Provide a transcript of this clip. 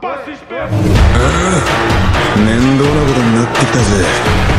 ああ面倒なことになってきたぜ。